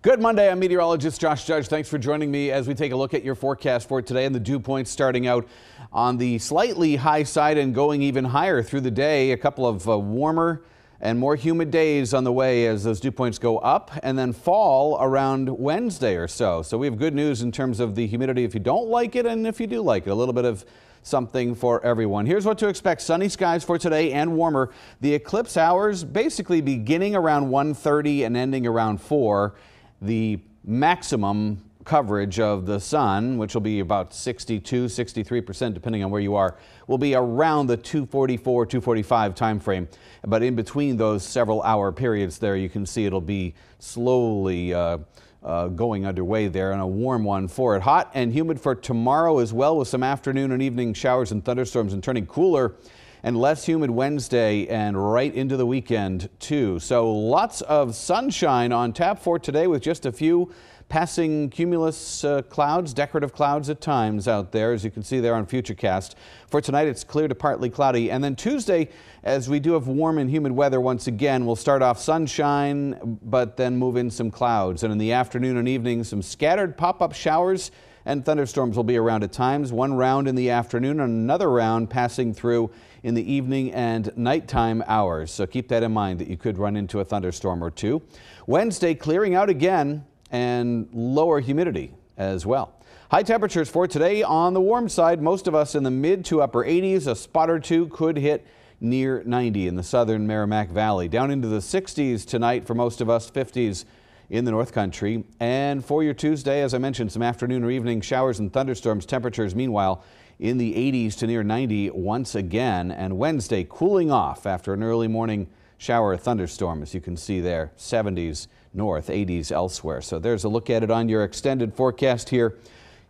Good Monday. I'm meteorologist Josh Judge. Thanks for joining me as we take a look at your forecast for today and the dew points starting out on the slightly high side and going even higher through the day. A couple of uh, warmer and more humid days on the way as those dew points go up and then fall around Wednesday or so. So we have good news in terms of the humidity if you don't like it and if you do like it. A little bit of something for everyone. Here's what to expect. Sunny skies for today and warmer. The eclipse hours basically beginning around 1.30 and ending around 4 the maximum coverage of the sun, which will be about 62, 63% depending on where you are, will be around the 244, 245 time frame. But in between those several hour periods there, you can see it'll be slowly uh, uh, going underway there and a warm one for it. Hot and humid for tomorrow as well with some afternoon and evening showers and thunderstorms and turning cooler and less humid Wednesday and right into the weekend too. So lots of sunshine on tap for today with just a few passing cumulus uh, clouds, decorative clouds at times out there, as you can see there on Futurecast. For tonight, it's clear to partly cloudy. And then Tuesday, as we do have warm and humid weather once again, we'll start off sunshine, but then move in some clouds. And in the afternoon and evening, some scattered pop-up showers and thunderstorms will be around at times. One round in the afternoon and another round passing through in the evening and nighttime hours. So keep that in mind that you could run into a thunderstorm or two. Wednesday clearing out again and lower humidity as well. High temperatures for today on the warm side. Most of us in the mid to upper 80s. A spot or two could hit near 90 in the southern Merrimack Valley. Down into the 60s tonight for most of us, 50s in the North Country. And for your Tuesday, as I mentioned, some afternoon or evening showers and thunderstorms. Temperatures, meanwhile, in the 80s to near 90 once again. And Wednesday cooling off after an early morning shower or thunderstorm, as you can see there, 70s north, 80s elsewhere. So there's a look at it on your extended forecast here.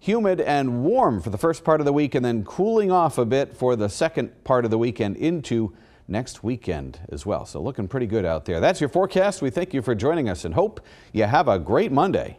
Humid and warm for the first part of the week and then cooling off a bit for the second part of the weekend into next weekend as well. So looking pretty good out there. That's your forecast. We thank you for joining us and hope you have a great Monday.